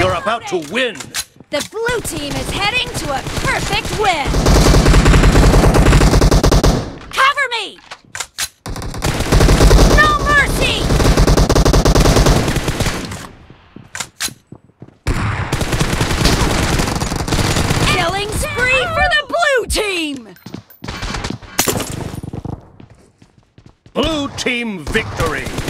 You're about to win. The blue team is heading to a perfect win! Cover me! No mercy! Killing spree for the blue team! Blue team victory.